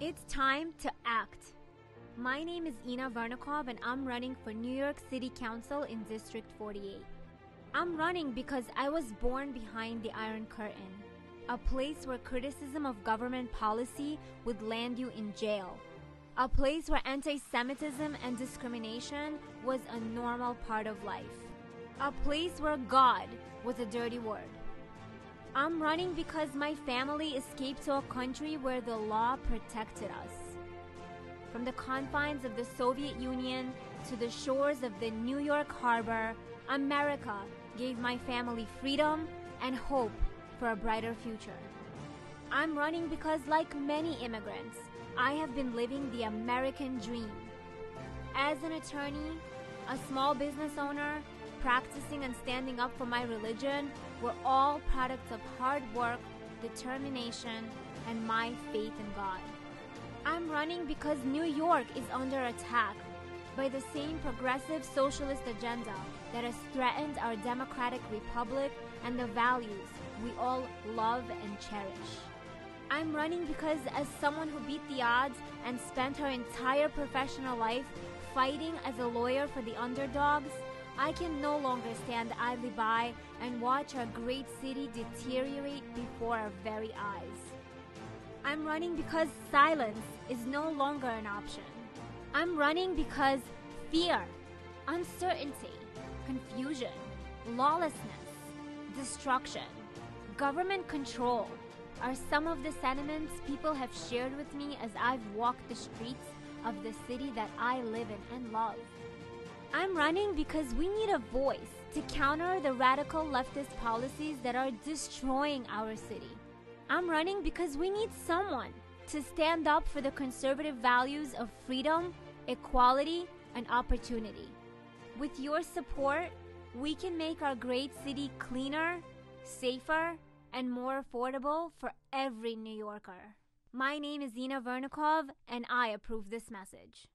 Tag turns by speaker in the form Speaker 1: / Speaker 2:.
Speaker 1: It's time to act. My name is Inna Vernikov and I'm running for New York City Council in District 48. I'm running because I was born behind the Iron Curtain, a place where criticism of government policy would land you in jail, a place where anti Semitism and discrimination was a normal part of life, a place where God was a dirty word. I'm running because my family escaped to a country where the law protected us. From the confines of the Soviet Union to the shores of the New York harbor, America gave my family freedom and hope for a brighter future. I'm running because, like many immigrants, I have been living the American dream. As an attorney, a small business owner, practicing and standing up for my religion were all products of hard work, determination, and my faith in God. I'm running because New York is under attack by the same progressive socialist agenda that has threatened our democratic republic and the values we all love and cherish. I'm running because, as someone who beat the odds and spent her entire professional life fighting as a lawyer for the underdogs, I can no longer stand idly by and watch our great city deteriorate before our very eyes. I'm running because silence is no longer an option. I'm running because fear, uncertainty, confusion, lawlessness, destruction, government control are some of the sentiments people have shared with me as I've walked the streets of the city that I live in and love. I'm running because we need a voice to counter the radical leftist policies that are destroying our city. I'm running because we need someone to stand up for the conservative values of freedom, equality, and opportunity. With your support, we can make our great city cleaner, safer, and more affordable for every New Yorker. My name is Inna Vernikov, and I approve this message.